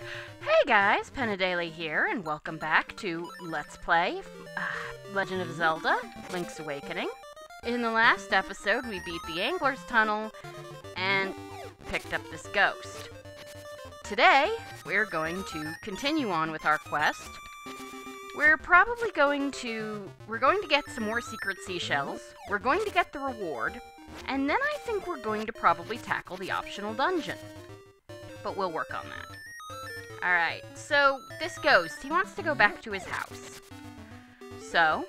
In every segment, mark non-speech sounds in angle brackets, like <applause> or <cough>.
Hey guys, Pen Adelie here, and welcome back to Let's Play uh, Legend of Zelda Link's Awakening. In the last episode, we beat the Angler's Tunnel and picked up this ghost. Today, we're going to continue on with our quest. We're probably going to... We're going to get some more secret seashells. We're going to get the reward. And then I think we're going to probably tackle the optional dungeon. But we'll work on that. Alright, so this ghost, he wants to go back to his house. So,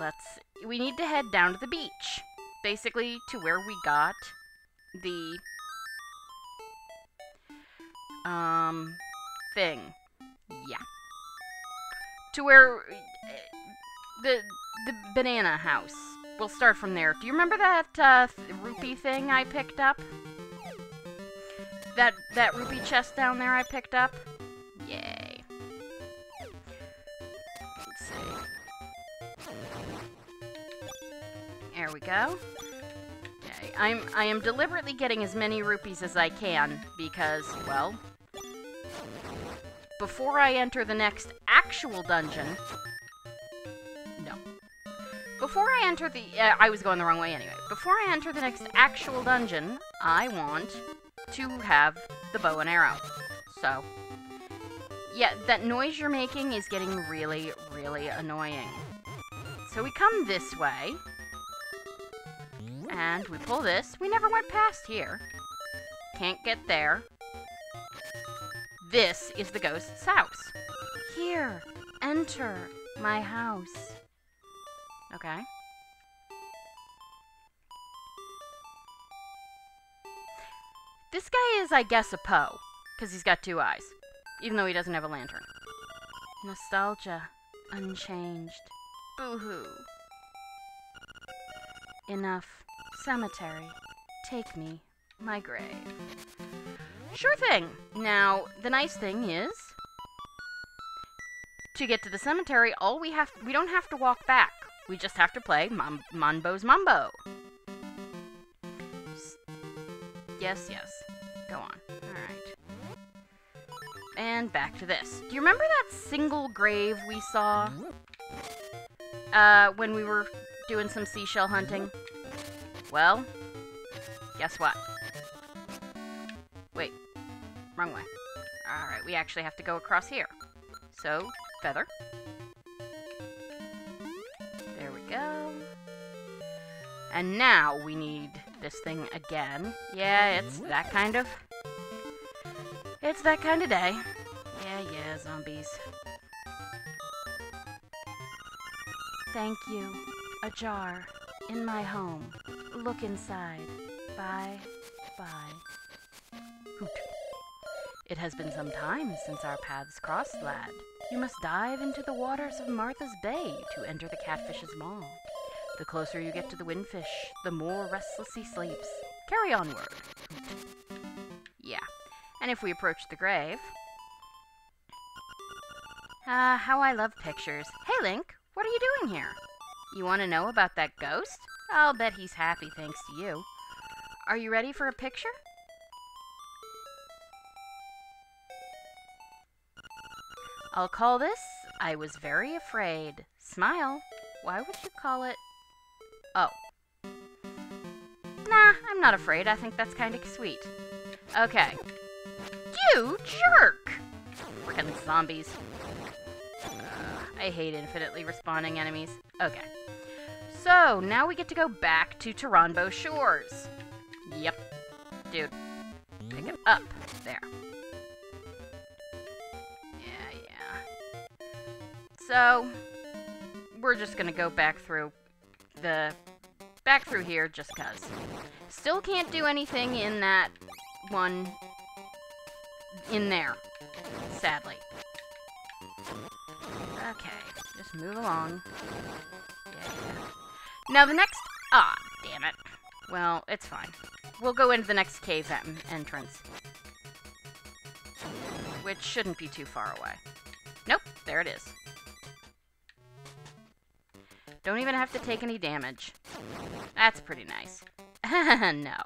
let's, we need to head down to the beach. Basically, to where we got the, um, thing. Yeah. To where, the, the banana house. We'll start from there. Do you remember that, uh, rupee thing I picked up? That that rupee chest down there I picked up? Yay. Let's see. There we go. Okay, I'm I am deliberately getting as many rupees as I can because, well, before I enter the next actual dungeon, no. Before I enter the, uh, I was going the wrong way anyway. Before I enter the next actual dungeon, I want to have the bow and arrow. So, yeah, that noise you're making is getting really, really annoying. So we come this way, and we pull this. We never went past here. Can't get there. This is the ghost's house. Here, enter my house. Okay. This guy is, I guess, a Poe, because he's got two eyes, even though he doesn't have a lantern. Nostalgia, unchanged. Boo-hoo. Enough. Cemetery. Take me. My grave. Sure thing. Now, the nice thing is, to get to the cemetery, all we have, we don't have to walk back. We just have to play Mom Manbo's Mambo. Yes, yes. And back to this. Do you remember that single grave we saw? Uh, when we were doing some seashell hunting? Well, guess what? Wait. Wrong way. Alright, we actually have to go across here. So, feather. There we go. And now we need this thing again. Yeah, it's that kind of... It's that kind of day. Zombies. Thank you. A jar. In my home. Look inside. Bye. Bye. Hoot. It has been some time since our paths crossed, lad. You must dive into the waters of Martha's Bay to enter the catfish's maw. The closer you get to the windfish, the more restless he sleeps. Carry onward. Yeah. And if we approach the grave... Ah, uh, how I love pictures. Hey, Link, what are you doing here? You want to know about that ghost? I'll bet he's happy thanks to you. Are you ready for a picture? I'll call this I Was Very Afraid. Smile. Why would you call it Oh. Nah, I'm not afraid. I think that's kind of sweet. Okay. You jerk! Frickin' zombies. I hate infinitely respawning enemies. Okay. So, now we get to go back to Toronbo Shores. Yep. Dude. Pick it up. There. Yeah, yeah. So, we're just gonna go back through the back through here just cuz. Still can't do anything in that one in there, sadly. Move along. Now the next... Ah, damn it. Well, it's fine. We'll go into the next cave en entrance. Which shouldn't be too far away. Nope, there it is. Don't even have to take any damage. That's pretty nice. <laughs> no.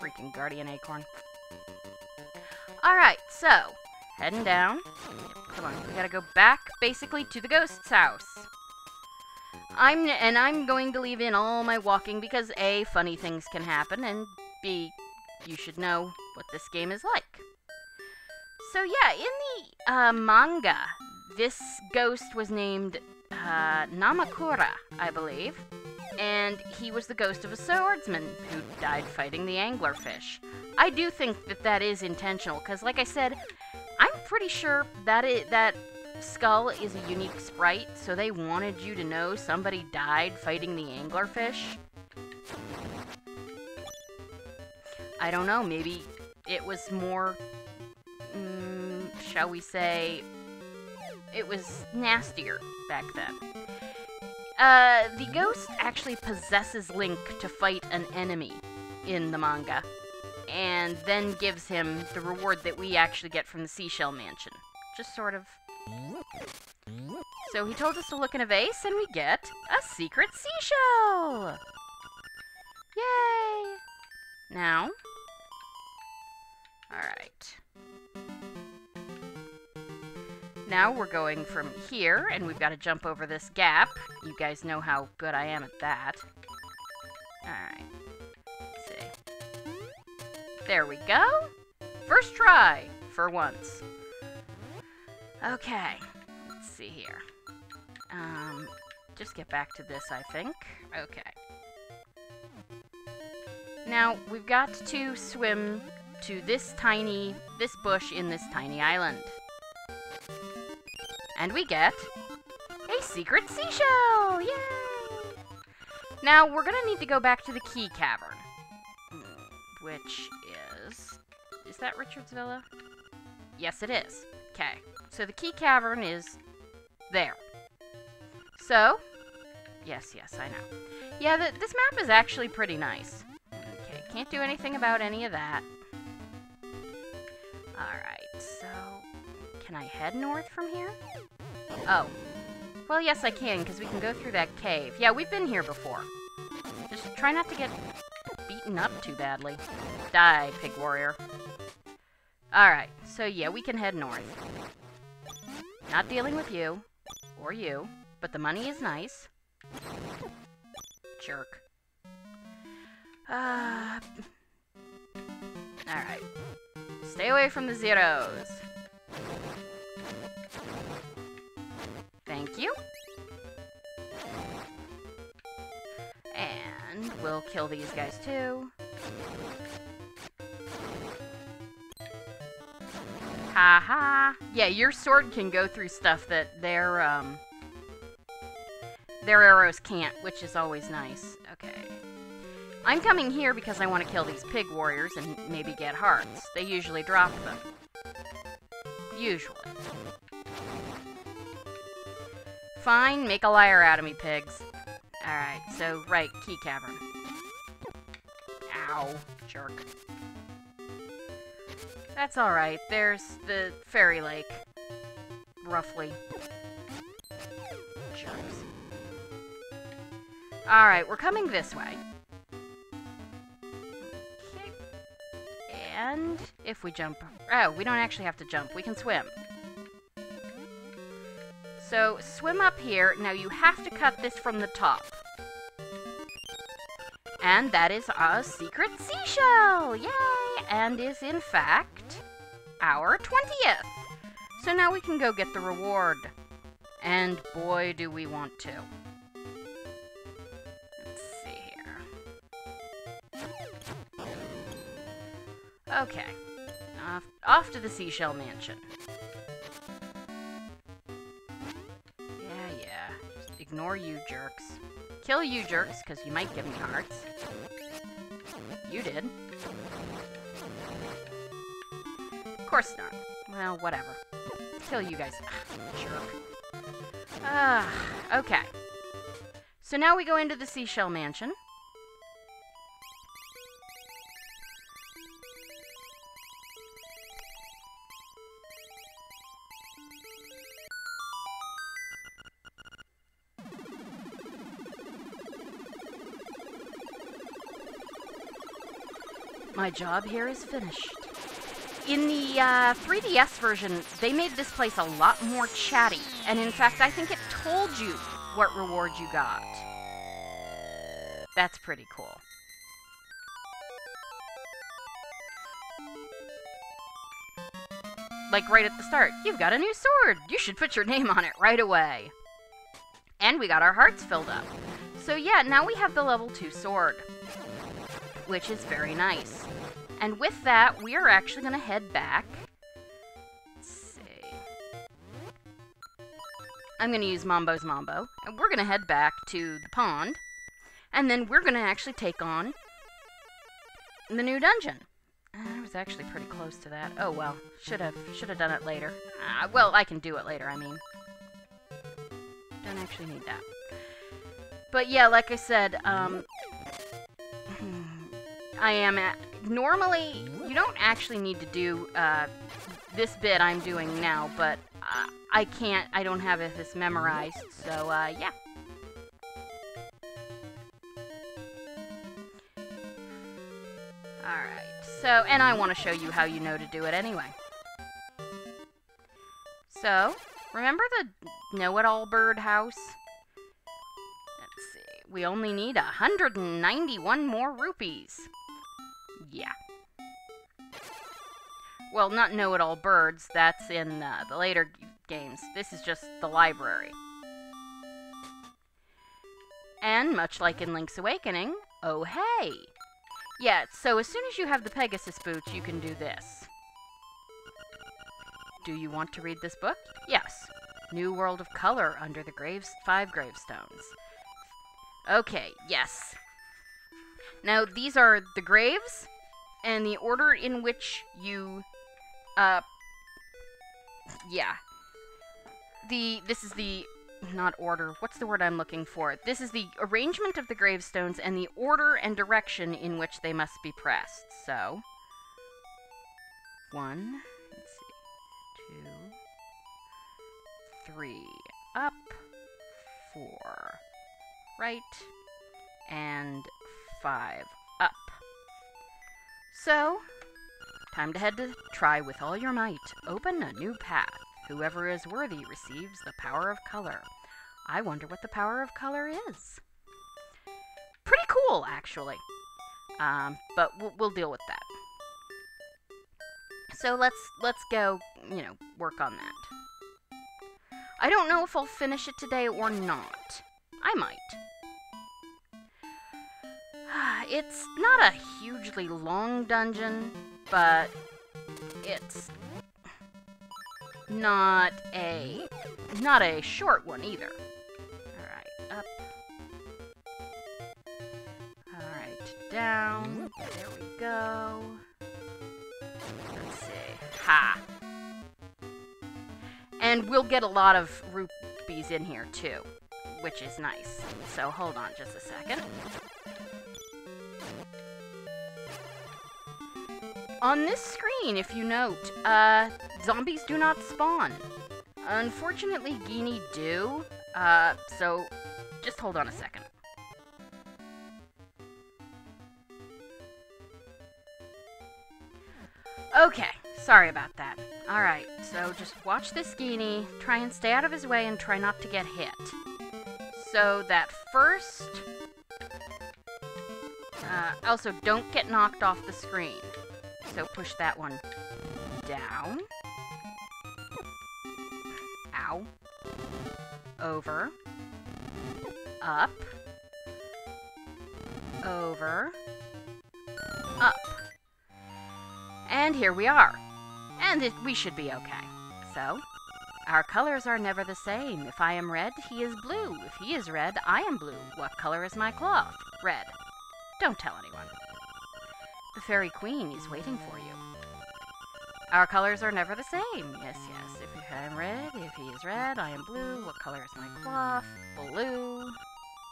Freaking Guardian Acorn. Alright, so, heading down. Come on, we gotta go back, basically, to the ghost's house. I'm and I'm going to leave in all my walking because A, funny things can happen, and B, you should know what this game is like. So yeah, in the uh, manga, this ghost was named uh, Namakura, I believe, and he was the ghost of a swordsman who died fighting the anglerfish. I do think that that is intentional, because like I said, pretty sure that it, that skull is a unique sprite, so they wanted you to know somebody died fighting the anglerfish. I don't know, maybe it was more, mm, shall we say, it was nastier back then. Uh, the ghost actually possesses Link to fight an enemy in the manga, and then gives him the reward that we actually get from the Seashell Mansion. Just sort of. So he told us to look in a vase, and we get a secret seashell! Yay! Now. Alright. Now we're going from here, and we've got to jump over this gap. You guys know how good I am at that. Alright. There we go. First try, for once. Okay. Let's see here. Um, just get back to this, I think. Okay. Now, we've got to swim to this tiny, this bush in this tiny island. And we get a secret seashell! Yay! Now, we're gonna need to go back to the Key Cavern. Which that Richard's Villa? Yes, it is. Okay. So the Key Cavern is there. So... Yes, yes, I know. Yeah, the, this map is actually pretty nice. Okay, can't do anything about any of that. Alright, so... Can I head north from here? Oh. Well, yes, I can, because we can go through that cave. Yeah, we've been here before. Just try not to get beaten up too badly. Die, Pig Warrior. Alright, so yeah, we can head north. Not dealing with you. Or you. But the money is nice. Jerk. Uh... Alright. Stay away from the Zirros. Thank you. And we'll kill these guys too. Haha. -ha. Yeah, your sword can go through stuff that their, um... Their arrows can't, which is always nice. Okay. I'm coming here because I want to kill these pig warriors and maybe get hearts. They usually drop them. Usually. Fine, make a liar out of me, pigs. Alright, so, right, key cavern. Ow, jerk. That's alright, there's the fairy lake. Roughly. Jerks. Alright, we're coming this way. And if we jump... Oh, we don't actually have to jump, we can swim. So swim up here. Now you have to cut this from the top. And that is a secret seashell! Yay! And is in fact our 20th. So now we can go get the reward. And boy, do we want to. Let's see here. Okay. Off, off to the Seashell Mansion. Yeah, yeah. Just ignore you jerks. Kill you jerks, because you might give me hearts. You did. Of course not. Well, whatever. Kill you guys. Ugh, jerk. Ah, okay. So now we go into the Seashell Mansion. My job here is finished. In the uh, 3DS version, they made this place a lot more chatty, and in fact, I think it told you what reward you got. That's pretty cool. Like right at the start, you've got a new sword! You should put your name on it right away! And we got our hearts filled up. So yeah, now we have the level 2 sword, which is very nice. And with that, we are actually going to head back. Let's see. I'm going to use Manbo's Mambo, and we're going to head back to the pond, and then we're going to actually take on the new dungeon. I was actually pretty close to that. Oh well, should have should have done it later. Uh, well, I can do it later. I mean, don't actually need that. But yeah, like I said, um, <sighs> I am at. Normally, you don't actually need to do uh, this bit I'm doing now, but uh, I can't. I don't have this memorized, so uh, yeah. Alright, so, and I want to show you how you know to do it anyway. So, remember the know-it-all bird house? Let's see, we only need 191 more rupees. Yeah. Well, not know-it-all birds, that's in uh, the later games. This is just the library. And much like in Link's Awakening, oh hey! Yeah, so as soon as you have the Pegasus boots, you can do this. Do you want to read this book? Yes. New World of Color under the graves five gravestones. Okay, yes. Now, these are the graves, and the order in which you, uh, yeah. The, this is the not order. What's the word I'm looking for? This is the arrangement of the gravestones and the order and direction in which they must be pressed. So, one, let's see, two, three, up, four, right, and five, up. So, time to head to try with all your might. Open a new path. Whoever is worthy receives the power of color. I wonder what the power of color is. Pretty cool, actually. Um, but we'll, we'll deal with that. So let's let's go, you know, work on that. I don't know if I'll finish it today or not. I might. It's not a hugely long dungeon, but it's not a not a short one either. Alright, up. Alright, down. There we go. Let's see. Ha! And we'll get a lot of rupees in here too, which is nice. So hold on just a second. On this screen, if you note, uh, zombies do not spawn. Unfortunately, Ghini do, uh, so just hold on a second. Okay, sorry about that. Alright, so just watch this Ghini, try and stay out of his way and try not to get hit. So that first... Uh, also, don't get knocked off the screen. So push that one down. Ow. Over. Up. Over. Up. And here we are. And it, we should be okay. So, our colors are never the same. If I am red, he is blue. If he is red, I am blue. What color is my cloth? Red. Don't tell anyone. Fairy Queen is waiting for you. Our colors are never the same. Yes, yes. If I am red, if he is red, I am blue. What color is my cloth? Blue.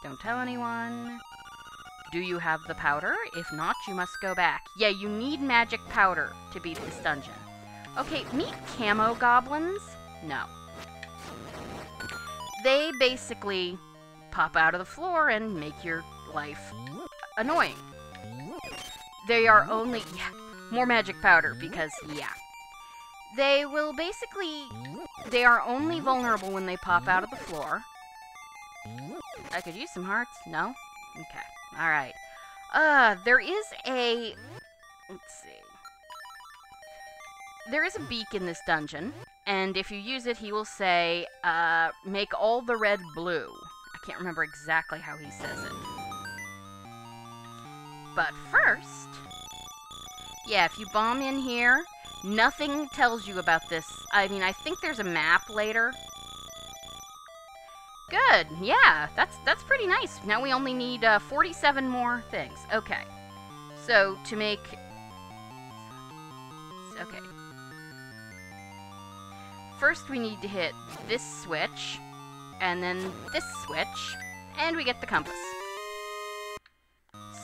Don't tell anyone. Do you have the powder? If not, you must go back. Yeah, you need magic powder to beat this dungeon. Okay, meet camo goblins? No. They basically pop out of the floor and make your life annoying. They are only... Yeah, more magic powder, because, yeah. They will basically. They are only vulnerable when they pop out of the floor. I could use some hearts. No? Okay. Alright. Uh, there is a. Let's see. There is a beak in this dungeon, and if you use it, he will say, uh, make all the red blue. I can't remember exactly how he says it. But first, yeah, if you bomb in here, nothing tells you about this. I mean, I think there's a map later. Good, yeah, that's that's pretty nice. Now we only need uh, 47 more things. Okay, so to make... Okay. First we need to hit this switch, and then this switch, and we get the compass.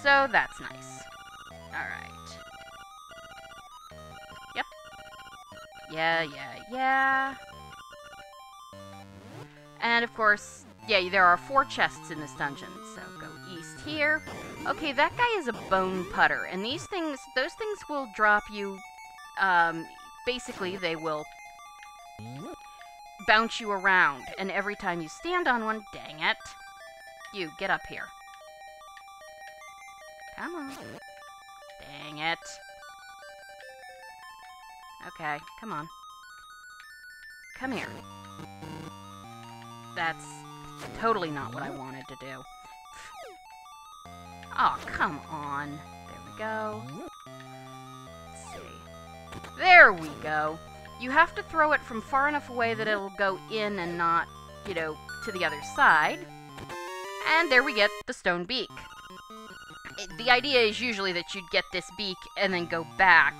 So that's nice. Alright. Yep. Yeah, yeah, yeah. And of course, yeah, there are four chests in this dungeon, so go east here. Okay, that guy is a bone putter, and these things, those things will drop you, um, basically they will bounce you around, and every time you stand on one, dang it, you, get up here. Come on. Dang it. Okay, come on. Come here. That's totally not what I wanted to do. Oh, come on. There we go. Let's see. There we go. You have to throw it from far enough away that it'll go in and not, you know, to the other side. And there we get the stone beak. The idea is usually that you'd get this beak and then go back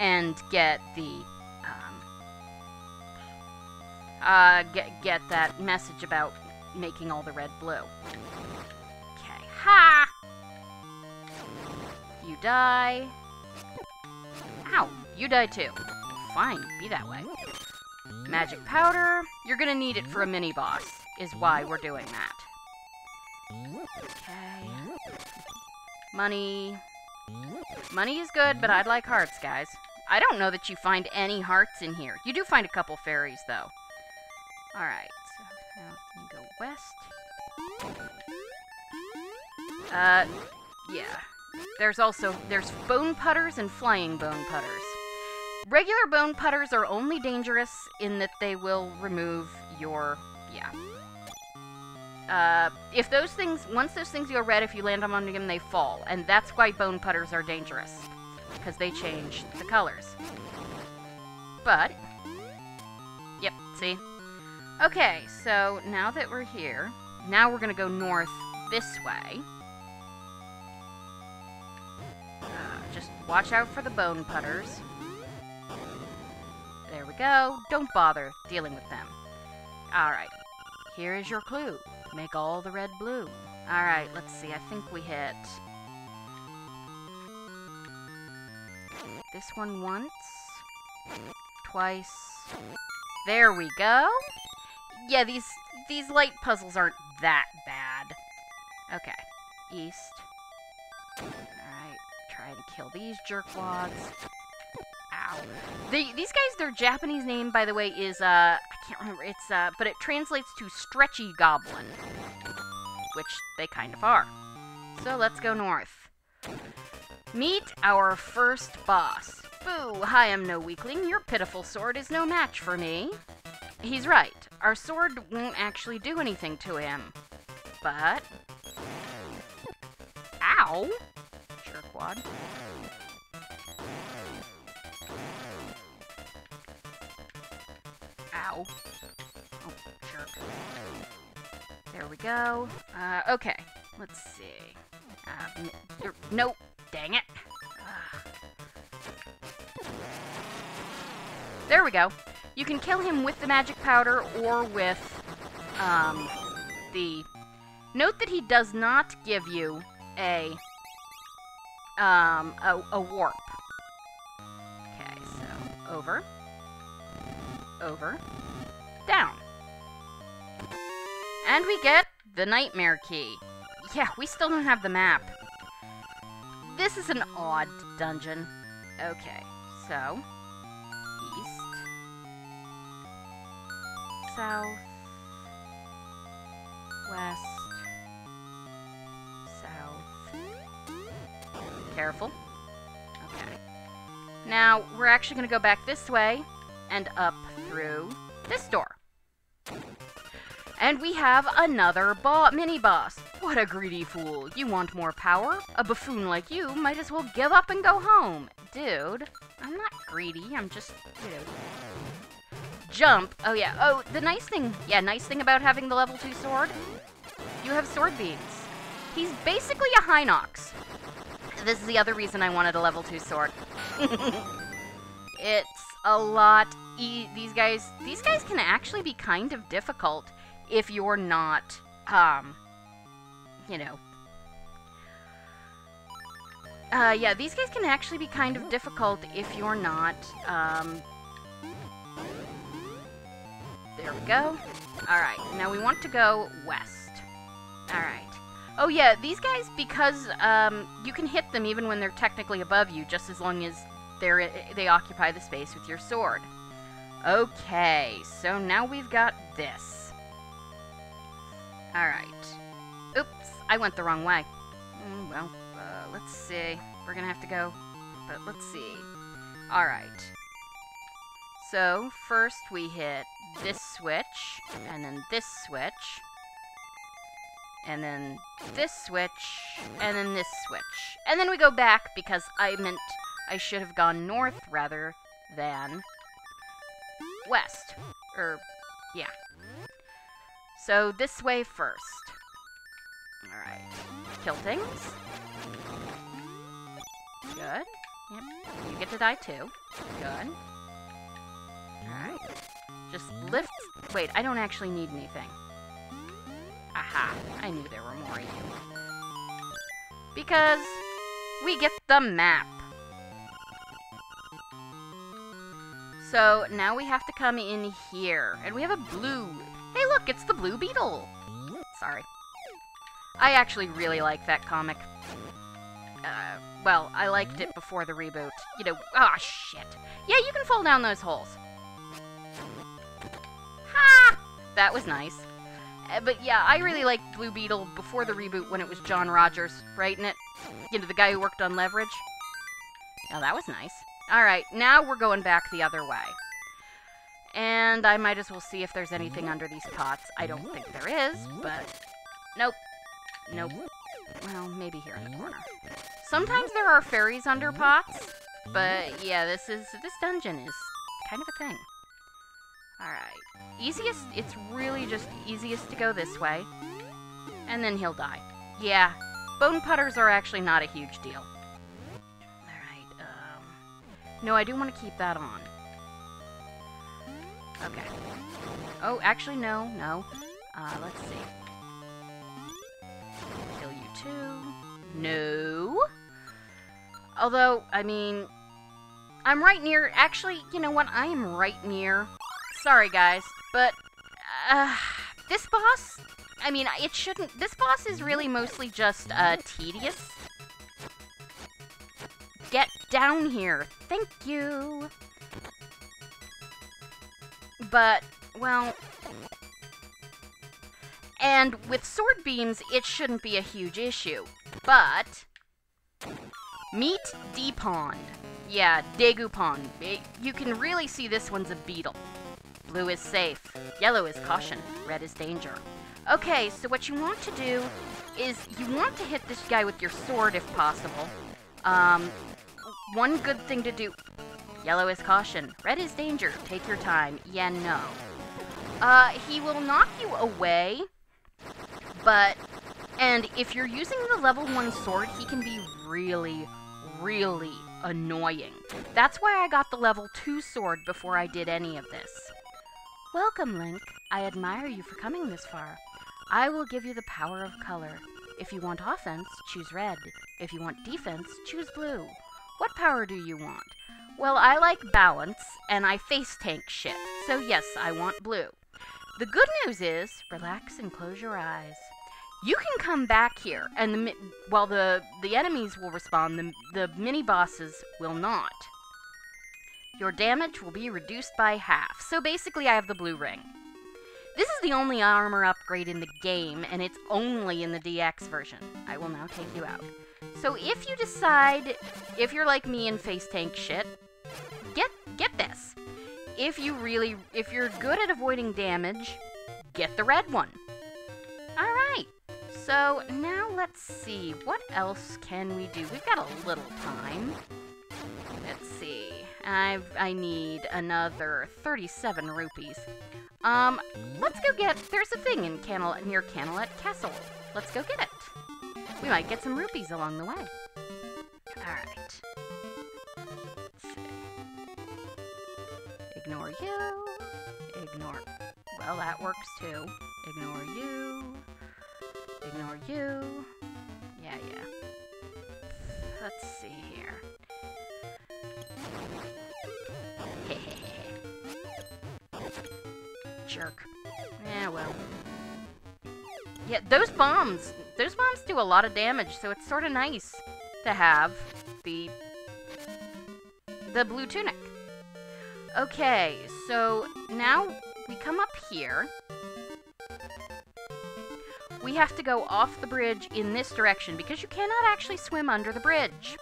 and get the um, uh, get get that message about making all the red blue. Okay, ha! You die. Ow, you die too. Fine, be that way. Magic powder. You're gonna need it for a mini boss, is why we're doing that. Okay. Money. Money is good, but I'd like hearts, guys. I don't know that you find any hearts in here. You do find a couple fairies, though. Alright, so now you go west. Uh, yeah. There's also, there's bone putters and flying bone putters. Regular bone putters are only dangerous in that they will remove your, yeah, uh, if those things, once those things go red, if you land them on them, they fall. And that's why bone putters are dangerous. Because they change the colors. But, yep, see? Okay, so now that we're here, now we're going to go north this way. Uh, just watch out for the bone putters. There we go. Don't bother dealing with them. Alright, here is your clue. Make all the red blue. Alright, let's see. I think we hit... This one once. Twice. There we go. Yeah, these these light puzzles aren't that bad. Okay. East. Alright. Try and kill these jerkwads. These guys, their Japanese name, by the way, is, uh, I can't remember, it's, uh, but it translates to stretchy goblin. Which they kind of are. So let's go north. Meet our first boss. Boo, I am no weakling. Your pitiful sword is no match for me. He's right. Our sword won't actually do anything to him. But... Ow! Jerkwad. Oh, jerk. There we go. Uh, okay. Let's see. Er, nope. Dang it. There we go. You can kill him with the magic powder or with um, the... Note that he does not give you a um, a, a warp. Okay, so over over, And we get the Nightmare Key. Yeah, we still don't have the map. This is an odd dungeon. Okay, so, east, south, west, south. Careful. Okay. Now, we're actually going to go back this way and up through this door. And we have another bo- mini boss. What a greedy fool. You want more power? A buffoon like you might as well give up and go home. Dude, I'm not greedy. I'm just, you know. Jump. Oh, yeah. Oh, the nice thing. Yeah, nice thing about having the level 2 sword. You have sword beams. He's basically a Hinox. This is the other reason I wanted a level 2 sword. <laughs> it's a lot e these guys these guys can actually be kind of difficult if you're not um you know. Uh yeah these guys can actually be kind of difficult if you're not um there we go. All right now we want to go west. All right oh yeah these guys because um you can hit them even when they're technically above you just as long as they're they occupy the space with your sword. Okay so now we've got this all right. Oops i went the wrong way. Mm, well uh, let's see. We're gonna have to go but let's see. All right. So first we hit this switch and then this switch and then this switch and then this switch. And then we go back because i meant i should have gone north rather than west. Or yeah so this way first all right kill things good yep you get to die too good Alright. Just lift. Wait, I don't actually need anything. Aha, I knew there were more of you. Because we get the map. So now we have to come in here. And we have a blue. Look, it's the Blue Beetle. Sorry. I actually really like that comic. Uh, well, I liked it before the reboot. You know, ah, shit. Yeah, you can fall down those holes. Ha! That was nice. Uh, but yeah, I really liked Blue Beetle before the reboot when it was John Rogers writing it. You know, the guy who worked on Leverage. Oh, that was nice. Alright, now we're going back the other way. And I might as well see if there's anything under these pots. I don't think there is, but... Nope. Nope. Well, maybe here in the corner. Sometimes there are fairies under pots, but yeah, this is this dungeon is kind of a thing. Alright. Easiest, it's really just easiest to go this way. And then he'll die. Yeah, bone putters are actually not a huge deal. Alright, um... No, I do want to keep that on. Okay. Oh, actually, no, no. Uh, let's see. Kill you too. No. Although, I mean, I'm right near. Actually, you know what? I am right near. Sorry, guys, but uh, this boss. I mean, it shouldn't. This boss is really mostly just uh, tedious. Get down here. Thank you. But, well, and with sword beams, it shouldn't be a huge issue. But, meet D-Pond. Yeah, Degupon. You can really see this one's a beetle. Blue is safe. Yellow is caution. Red is danger. Okay, so what you want to do is you want to hit this guy with your sword if possible. Um, one good thing to do... Yellow is caution. Red is danger. Take your time. Yeah, no. Uh, he will knock you away, but... And if you're using the level 1 sword, he can be really, really annoying. That's why I got the level 2 sword before I did any of this. Welcome, Link. I admire you for coming this far. I will give you the power of color. If you want offense, choose red. If you want defense, choose blue. What power do you want? Well, I like balance, and I face tank shit, so yes, I want blue. The good news is, relax and close your eyes. You can come back here, and the while the the enemies will respond, the the mini bosses will not. your damage will be reduced by half. So basically, I have the blue ring. This is the only armor upgrade in the game, and it's only in the DX version. I will now take you out. So if you decide, if you're like me and face tank shit, get get this. If you really, if you're good at avoiding damage, get the red one. Alright, so now let's see, what else can we do? We've got a little time. Let's see, i I need another 37 rupees. Um, let's go get, there's a thing in Canal, near Kanalet Castle. Let's go get it. We might get some rupees along the way. Alright. Ignore you. Ignore. Well, that works too. Ignore you. Ignore you. Yeah, yeah. Let's see here. <laughs> Jerk. Yeah, well. Yeah, those bombs, those bombs do a lot of damage, so it's sort of nice to have the the blue tunic. Okay, so now we come up here. We have to go off the bridge in this direction because you cannot actually swim under the bridge.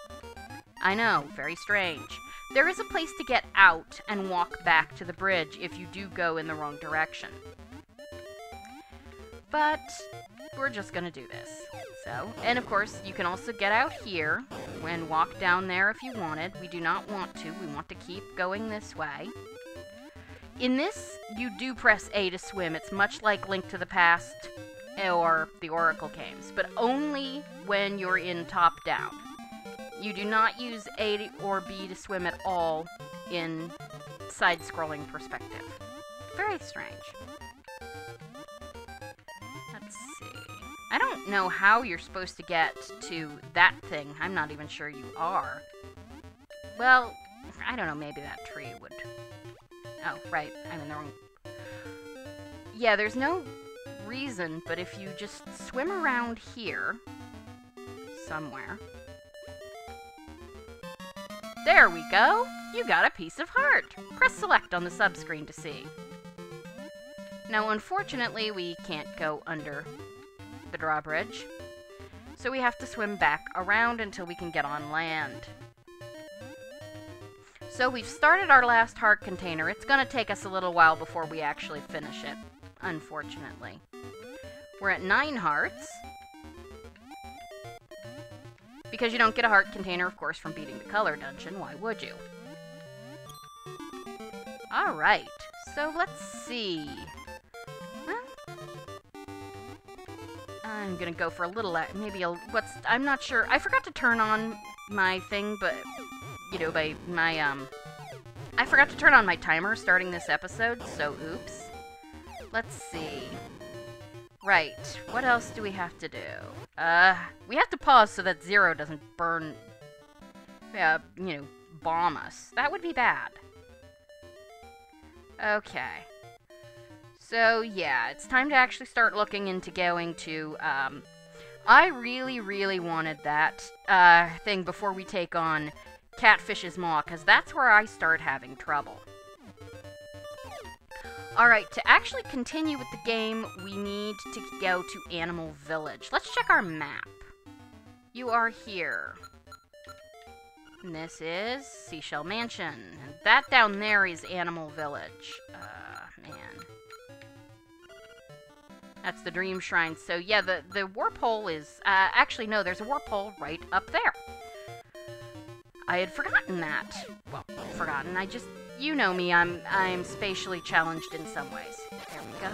I know, very strange. There is a place to get out and walk back to the bridge if you do go in the wrong direction. But we're just gonna do this. So, and of course, you can also get out here and walk down there if you wanted. We do not want to. We want to keep going this way. In this, you do press A to swim. It's much like Link to the Past or the Oracle games, but only when you're in top-down. You do not use A or B to swim at all in side-scrolling perspective. Very strange. I don't know how you're supposed to get to that thing. I'm not even sure you are. Well, I don't know, maybe that tree would... Oh, right, I'm in the wrong... Yeah, there's no reason, but if you just swim around here, somewhere... There we go! You got a piece of heart! Press select on the subscreen to see. Now, unfortunately, we can't go under the drawbridge, so we have to swim back around until we can get on land. So we've started our last heart container. It's going to take us a little while before we actually finish it, unfortunately. We're at nine hearts. Because you don't get a heart container, of course, from beating the color dungeon. Why would you? Alright, so let's see. Gonna go for a little, maybe a, what's, I'm not sure. I forgot to turn on my thing, but, you know, by my, um, I forgot to turn on my timer starting this episode, so oops. Let's see. Right, what else do we have to do? Uh, we have to pause so that Zirro doesn't burn, uh, you know, bomb us. That would be bad. Okay. So, yeah, it's time to actually start looking into going to, um, I really, really wanted that, uh, thing before we take on Catfish's Maw, because that's where I start having trouble. Alright, to actually continue with the game, we need to go to Animal Village. Let's check our map. You are here. And this is Seashell Mansion. And that down there is Animal Village. Uh, man. That's the Dream Shrine. So yeah, the, the warp hole is... Uh, actually, no, there's a warp hole right up there. I had forgotten that. Well, forgotten. I just you know me, I'm I'm spatially challenged in some ways. There we go.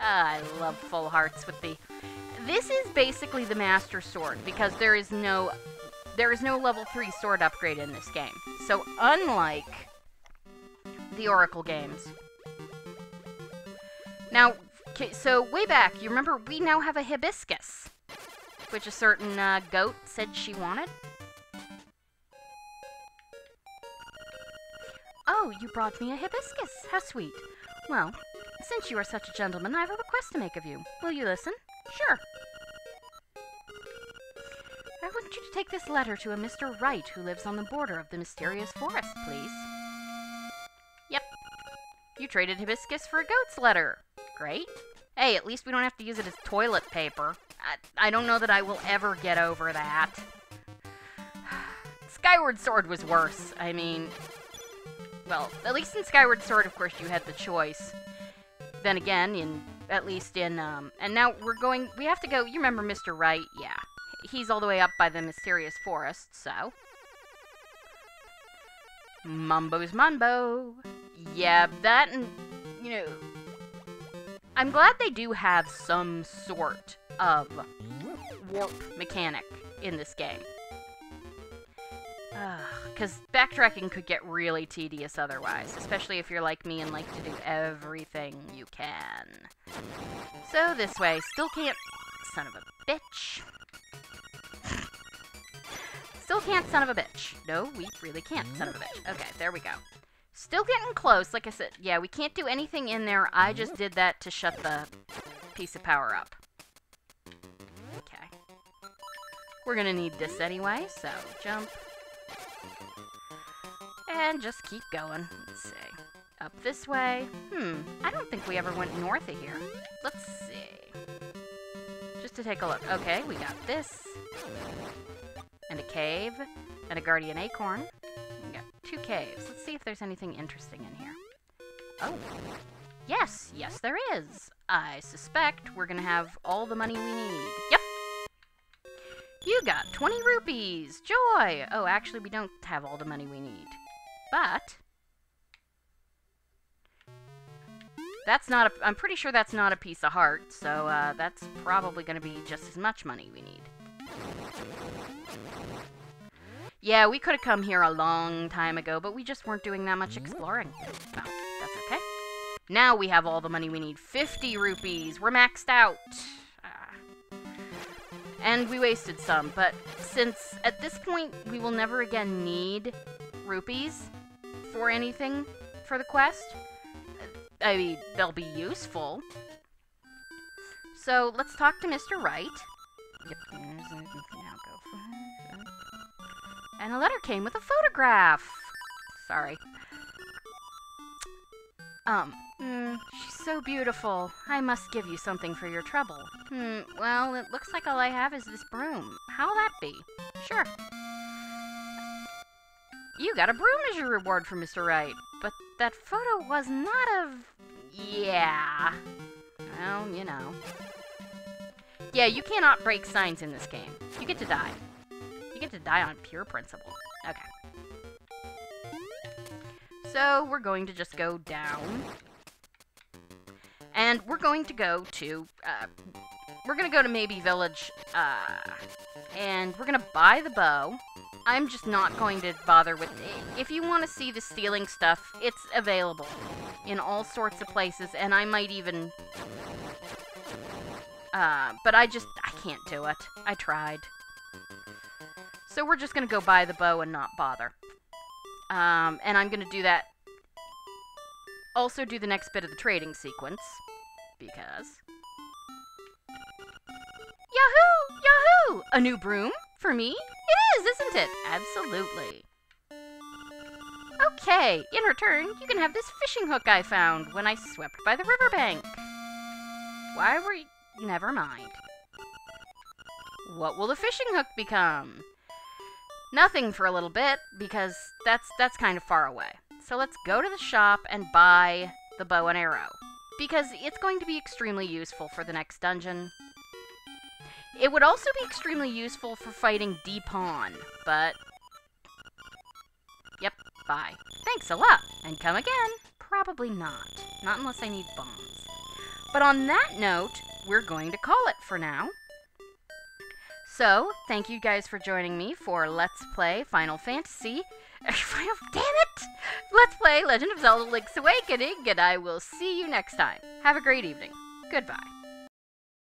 I love full hearts with the... This is basically the Master Sword, because there is no... There is no level 3 sword upgrade in this game. So unlike the Oracle games. Now, so way back, you remember we now have a hibiscus, which a certain uh, goat said she wanted. Oh, you brought me a hibiscus. How sweet. Well, since you are such a gentleman, I have a request to make of you. Will you listen? Sure. I want you to take this letter to a Mr. Wright who lives on the border of the mysterious forest, please. You traded hibiscus for a goat's letter. Great. Hey, at least we don't have to use it as toilet paper. I, I don't know that I will ever get over that. <sighs> Skyward Sword was worse. I mean, well, at least in Skyward Sword, of course, you had the choice. Then again, in at least in um, and now we're going. We have to go. You remember Mr. Write? Yeah, he's all the way up by the mysterious forest. So, Manbo's Mambo. Yeah, that and you know, I'm glad they do have some sort of warp mechanic in this game. Because backtracking could get really tedious otherwise, especially if you're like me and like to do everything you can. So this way, still can't... Son of a bitch. Still can't son of a bitch. No, we really can't son of a bitch. Okay, there we go. Still getting close. Like I said, yeah, we can't do anything in there. I just did that to shut the piece of power up. Okay. We're gonna need this anyway, so jump. And just keep going. Let's see. Up this way. Hmm, I don't think we ever went north of here. Let's see. Just to take a look. Okay, we got this. And a cave. And a guardian acorn. Two caves. Let's see if there's anything interesting in here. Oh. Yes, yes there is. I suspect we're gonna have all the money we need. Yep. You got 20 rupees! Joy! Oh, actually, we don't have all the money we need. But... That's not a... I'm pretty sure that's not a piece of heart, so uh, that's probably to be just as much money we need. Yeah, we could have come here a long time ago, but we just weren't doing that much exploring. Well, that's okay. Now we have all the money we need. 50 rupees! We're maxed out! Ah. And we wasted some, but since at this point we will never again need rupees, for anything for the quest. I mean, they'll be useful. So, let's talk to Mr. Write. Yep, and a letter came with a photograph. Sorry. Um, mm, she's so beautiful. I must give you something for your trouble. Hmm, well, it looks like all I have is this broom. How'll that be? Sure. You got a broom as your reward for Mr. Write. But that photo was not of... Yeah. Well, you know. Yeah, you cannot break signs in this game. You get to die. To die on pure principle. Okay. So, we're going to just go down. And we're going to go to... Uh, we're going to go to Mabe Village. Uh, and we're going to buy the bow. I'm just not going to bother with it. If you want to see the stealing stuff, it's available in all sorts of places, and I might even... Uh, but I just, I can't do it. I tried. So we're just going to go buy the bow and not bother. Um, and I'm going to do that. Also do the next bit of the trading sequence. Because... Yahoo! Yahoo! A new broom? For me? It is, isn't it? Absolutely. Okay, in return, you can have this fishing hook I found when I swept by the riverbank. Why were you... Never mind. What will the fishing hook become? Nothing for a little bit, because that's, that's kind of far away. So let's go to the shop and buy the bow and arrow. Because it's going to be extremely useful for the next dungeon. It would also be extremely useful for fighting D-Pawn, but... Yep, bye. Thanks a lot, and come again. Probably not. Not unless I need bombs. But on that note, we're going to call it for now. So, thank you guys for joining me for Let's Play Final Fantasy. <laughs> Er, Final, damn it! Let's play Legend of Zelda Link's Awakening, and I will see you next time. Have a great evening. Goodbye.